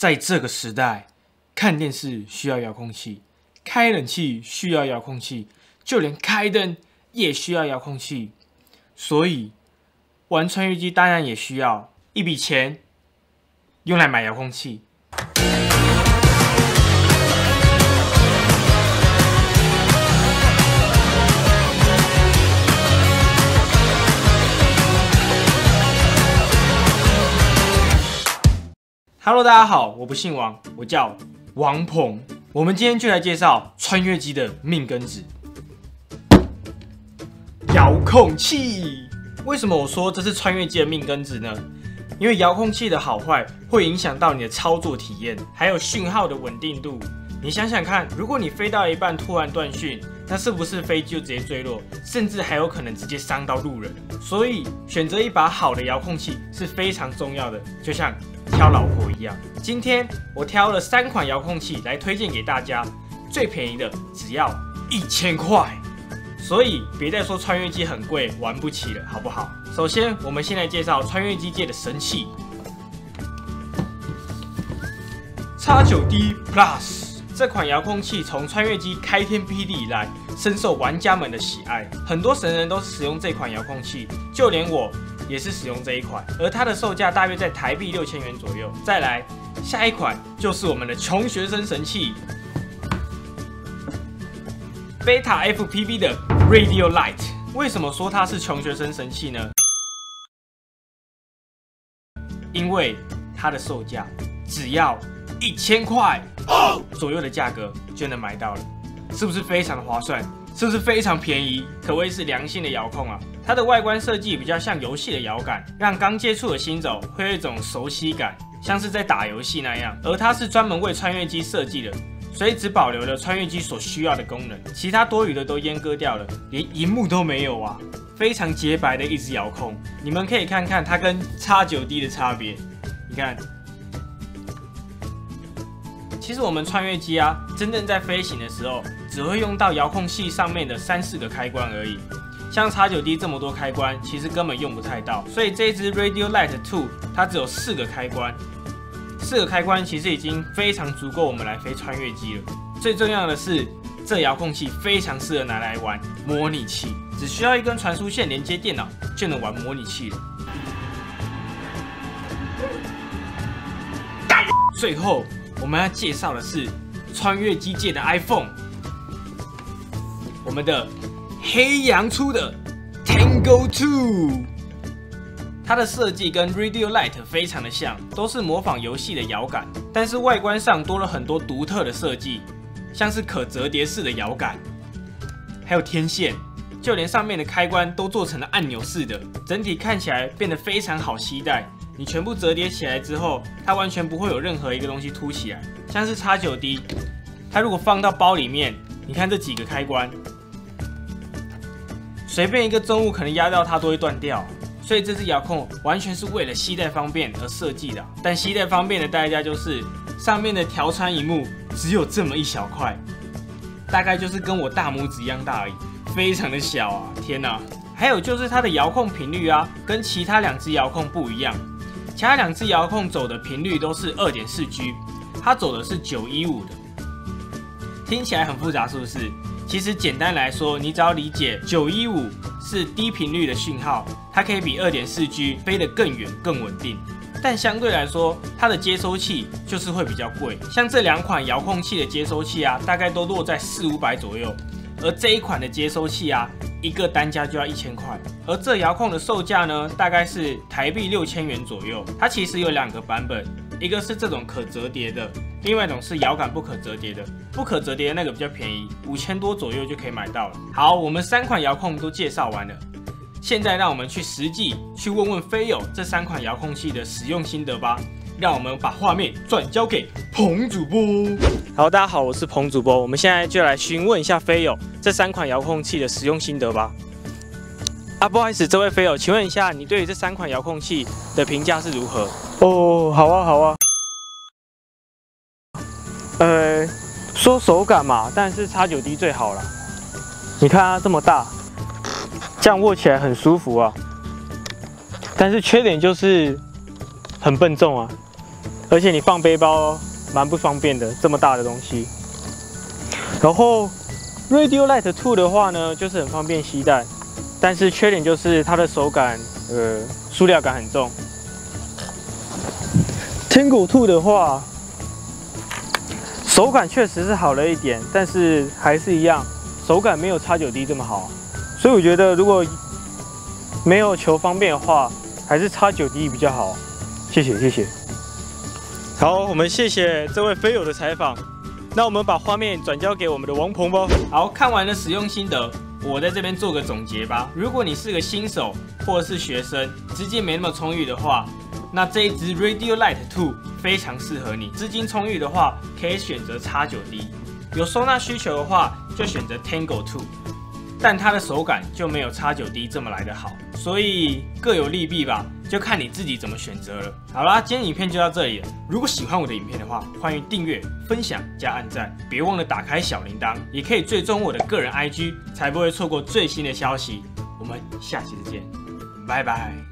在这个时代，看电视需要遥控器，开冷气需要遥控器，就连开灯也需要遥控器。所以，玩穿越机当然也需要一笔钱，用来买遥控器。Hello，大家好，我不姓王，我叫王鹏。我们今天就来介绍穿越机的命根子——遥控器。为什么我说这是穿越机的命根子呢？因为遥控器的好坏会影响到你的操作体验，还有讯号的稳定度。你想想看，如果你飞到一半突然断讯，那是不是飞机就直接坠落，甚至还有可能直接伤到路人？所以选择一把好的遥控器是非常重要的，就像。挑老婆一样，今天我挑了三款遥控器来推荐给大家，最便宜的只要一千块，所以别再说穿越机很贵，玩不起了，好不好？首先，我们先来介绍穿越机界的神器，X 九 D Plus 这款遥控器从穿越机开天辟地以来，深受玩家们的喜爱，很多神人都使用这款遥控器，就连我。也是使用这一款，而它的售价大约在台币六千元左右。再来，下一款就是我们的穷学生神器，Beta FPV 的 Radio Light。为什么说它是穷学生神器呢？因为它的售价只要一千块左右的价格就能买到了，是不是非常的划算？是不是非常便宜？可谓是良心的遥控啊！它的外观设计比较像游戏的摇杆，让刚接触的新手会有一种熟悉感，像是在打游戏那样。而它是专门为穿越机设计的，所以只保留了穿越机所需要的功能，其他多余的都阉割掉了，连荧幕都没有啊！非常洁白的一只遥控，你们可以看看它跟叉九 D 的差别。你看，其实我们穿越机啊，真正在飞行的时候，只会用到遥控器上面的三四个开关而已。像叉九 D 这么多开关，其实根本用不太到，所以这支 Radio Light Two 它只有四个开关，四个开关其实已经非常足够我们来飞穿越机了。最重要的是，这遥控器非常适合拿来玩模拟器，只需要一根传输线连接电脑就能玩模拟器了。最后我们要介绍的是穿越机界的 iPhone，我们的。黑羊出的 Tango Two，它的设计跟 Radio Light 非常的像，都是模仿游戏的摇杆，但是外观上多了很多独特的设计，像是可折叠式的摇杆，还有天线，就连上面的开关都做成了按钮式的，整体看起来变得非常好期待。你全部折叠起来之后，它完全不会有任何一个东西凸起来，像是 X 九 D，它如果放到包里面，你看这几个开关。随便一个重物可能压到它都会断掉，所以这支遥控完全是为了携带方便而设计的。但携带方便的代价就是上面的条穿荧幕只有这么一小块，大概就是跟我大拇指一样大而已，非常的小啊！天哪！还有就是它的遥控频率啊，跟其他两只遥控不一样，其他两只遥控走的频率都是二点四 G，它走的是九一五的，听起来很复杂，是不是？其实简单来说，你只要理解九一五是低频率的讯号，它可以比二点四 G 飞得更远、更稳定。但相对来说，它的接收器就是会比较贵。像这两款遥控器的接收器啊，大概都落在四五百左右。而这一款的接收器啊，一个单价就要一千块。而这遥控的售价呢，大概是台币六千元左右。它其实有两个版本。一个是这种可折叠的，另外一种是摇杆不可折叠的。不可折叠的那个比较便宜，五千多左右就可以买到了。好，我们三款遥控都介绍完了，现在让我们去实际去问问飞友这三款遥控器的使用心得吧。让我们把画面转交给彭主播。好，大家好，我是彭主播，我们现在就来询问一下飞友这三款遥控器的使用心得吧。啊，不好意思，这位飞友，请问一下，你对于这三款遥控器的评价是如何？哦，好啊，好啊。呃，说手感嘛，但是叉九 D 最好了。你看它这么大，这样握起来很舒服啊。但是缺点就是很笨重啊。而且你放背包蛮不方便的，这么大的东西。然后 Radio Light Two 的话呢，就是很方便携带，但是缺点就是它的手感，呃，塑料感很重。Tango Two 的话，手感确实是好了一点，但是还是一样，手感没有叉九 D 这么好。所以我觉得，如果没有求方便的话，还是叉九 D 比较好。谢谢，谢谢。好，我们谢谢这位飞友的采访。那我们把画面转交给我们的王鹏吧。好看完了使用心得，我在这边做个总结吧。如果你是个新手或者是学生，资金没那么充裕的话，那这一支 Radio Light Two 非常适合你。资金充裕的话，可以选择 X9D；有收纳需求的话，就选择 Tango Two。但它的手感就没有 X9D 这么来的好，所以各有利弊吧，就看你自己怎么选择了。好啦，今天影片就到这里了。如果喜欢我的影片的话，欢迎订阅、分享加按赞，别忘了打开小铃铛，也可以追踪我的个人 IG，才不会错过最新的消息。我们下期再见，拜拜。